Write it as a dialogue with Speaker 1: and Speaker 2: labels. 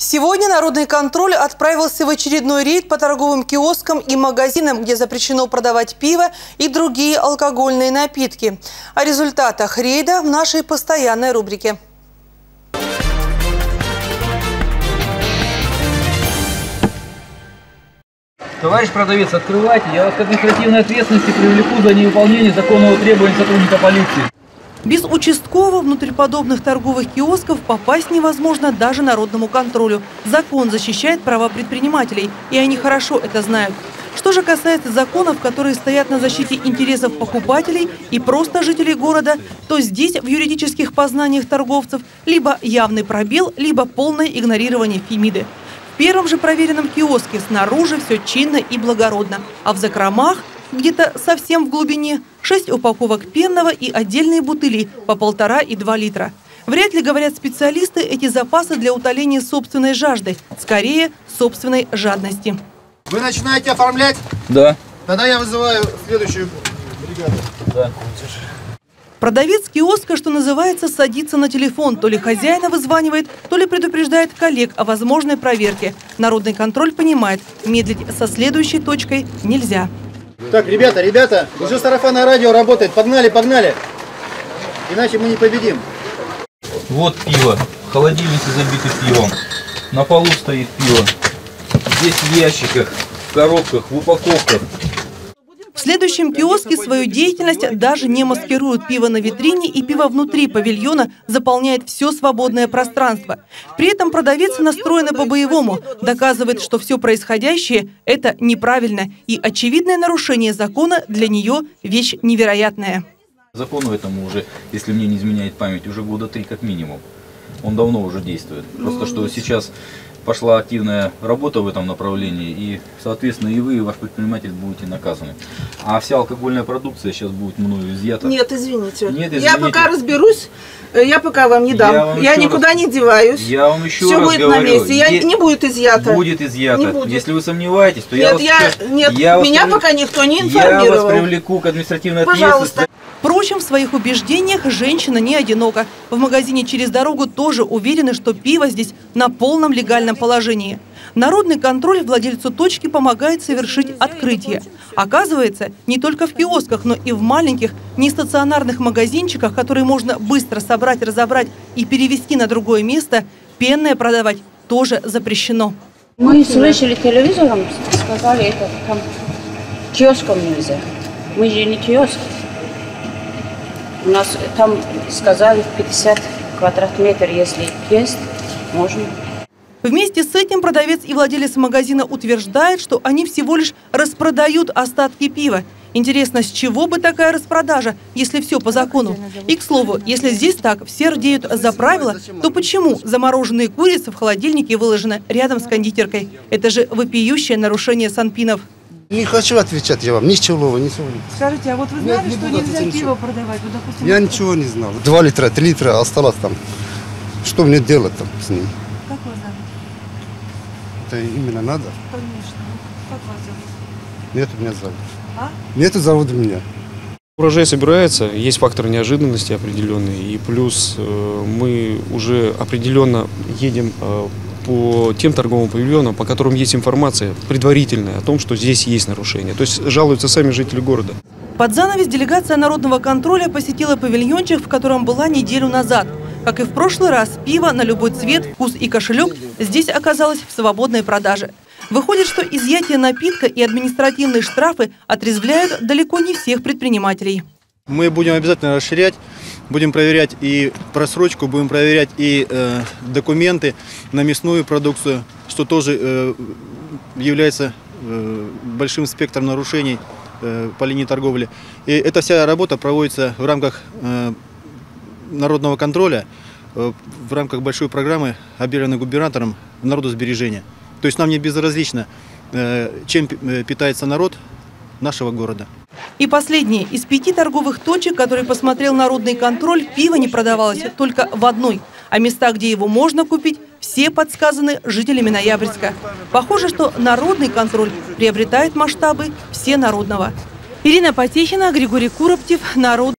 Speaker 1: Сегодня народный контроль отправился в очередной рейд по торговым киоскам и магазинам, где запрещено продавать пиво и другие алкогольные напитки. О результатах рейда в нашей постоянной рубрике.
Speaker 2: Товарищ продавец, открывайте, я вас к административной ответственности привлеку за невыполнение законного требования сотрудника полиции.
Speaker 1: Без участкового внутрь подобных торговых киосков попасть невозможно даже народному контролю. Закон защищает права предпринимателей, и они хорошо это знают. Что же касается законов, которые стоят на защите интересов покупателей и просто жителей города, то здесь в юридических познаниях торговцев либо явный пробел, либо полное игнорирование Фемиды. В первом же проверенном киоске снаружи все чинно и благородно, а в закромах где-то совсем в глубине, 6 упаковок пенного и отдельные бутыли по полтора и два литра. Вряд ли, говорят специалисты, эти запасы для утоления собственной жажды, скорее собственной жадности.
Speaker 3: Вы начинаете оформлять?
Speaker 2: Да.
Speaker 3: Тогда я вызываю следующую бригаду.
Speaker 2: Да.
Speaker 1: Продавец киоска, что называется, садится на телефон. То ли хозяина вызванивает, то ли предупреждает коллег о возможной проверке. Народный контроль понимает, медлить со следующей точкой нельзя.
Speaker 3: Так, ребята, ребята, уже сарафанное радио работает. Погнали, погнали. Иначе мы не победим.
Speaker 2: Вот пиво. Холодильники забиты пивом. На полу стоит пиво. Здесь в ящиках, в коробках, в упаковках.
Speaker 1: Следующем киоске свою деятельность даже не маскируют. Пиво на витрине и пиво внутри павильона заполняет все свободное пространство. При этом продавец настроен по-боевому, доказывает, что все происходящее – это неправильно. И очевидное нарушение закона для нее – вещь невероятная.
Speaker 2: Закону этому уже, если мне не изменяет память, уже года три как минимум. Он давно уже действует. Просто что сейчас пошла активная работа в этом направлении, и, соответственно, и вы, и ваш предприниматель будете наказаны. А вся алкогольная продукция сейчас будет мною изъята.
Speaker 4: Нет, извините.
Speaker 2: Нет,
Speaker 4: Я
Speaker 2: извините.
Speaker 4: пока разберусь, э, я пока вам не дам.
Speaker 2: Я вам
Speaker 4: Я, никуда
Speaker 2: раз-
Speaker 4: не деваюсь.
Speaker 2: Я вам еще
Speaker 4: Все
Speaker 2: раз
Speaker 4: будет
Speaker 2: говорю,
Speaker 4: на месте. Я, не будет изъято.
Speaker 2: Будет изъято.
Speaker 4: Не будет.
Speaker 2: Если вы сомневаетесь, то я
Speaker 4: Нет,
Speaker 2: вас,
Speaker 4: я, нет,
Speaker 2: я вас
Speaker 4: меня
Speaker 2: привлек-
Speaker 4: пока никто не
Speaker 2: Я вас
Speaker 4: информировал.
Speaker 2: привлеку к административной
Speaker 4: Пожалуйста.
Speaker 2: ответственности.
Speaker 1: Впрочем, в своих убеждениях женщина не одинока. В магазине через дорогу тоже уверены, что пиво здесь на полном легальном положении. Народный контроль владельцу точки помогает совершить открытие. Оказывается, не только в киосках, но и в маленьких нестационарных магазинчиках, которые можно быстро собрать, разобрать и перевести на другое место, пенное продавать тоже запрещено.
Speaker 5: Мы слышали телевизором, сказали это там киоском нельзя. Мы же не киоск. У нас там сказали 50 квадрат метр, если есть, можно.
Speaker 1: Вместе с этим продавец и владелец магазина утверждает, что они всего лишь распродают остатки пива. Интересно, с чего бы такая распродажа, если все по закону? И, к слову, если здесь так все рдеют за правила, то почему замороженные курицы в холодильнике выложены рядом с кондитеркой? Это же вопиющее нарушение санпинов.
Speaker 6: Не хочу отвечать я вам, ничего, ничего.
Speaker 1: Скажите, а вот вы
Speaker 6: знали, Не- не что буду нельзя пиво ничего.
Speaker 1: продавать? Вот, допустим,
Speaker 6: Я ничего не знал. Два литра, три литра осталось там. Что мне делать там с ним?
Speaker 1: Как вас зовут?
Speaker 6: Это именно надо?
Speaker 1: Конечно. Как вас зовут?
Speaker 6: Нет, меня зовут.
Speaker 1: А?
Speaker 6: Нету зовут меня.
Speaker 7: Урожай собирается, есть фактор неожиданности определенный, и плюс э, мы уже определенно едем э, по тем торговым павильонам, по которым есть информация предварительная о том, что здесь есть нарушения. То есть жалуются сами жители города.
Speaker 1: Под занавес делегация народного контроля посетила павильончик, в котором была неделю назад. Как и в прошлый раз, пиво на любой цвет, вкус и кошелек здесь оказалось в свободной продаже. Выходит, что изъятие напитка и административные штрафы отрезвляют далеко не всех предпринимателей.
Speaker 3: Мы будем обязательно расширять, будем проверять и просрочку, будем проверять и э, документы на мясную продукцию, что тоже э, является э, большим спектром нарушений э, по линии торговли. И эта вся работа проводится в рамках э, народного контроля, э, в рамках большой программы, объявленной губернатором народосбережения. То есть нам не безразлично, э, чем э, питается народ нашего города.
Speaker 1: И последнее. Из пяти торговых точек, которые посмотрел народный контроль, пиво не продавалось только в одной. А места, где его можно купить, все подсказаны жителями Ноябрьска. Похоже, что народный контроль приобретает масштабы всенародного. Ирина Потехина, Григорий Куроптев, Народ.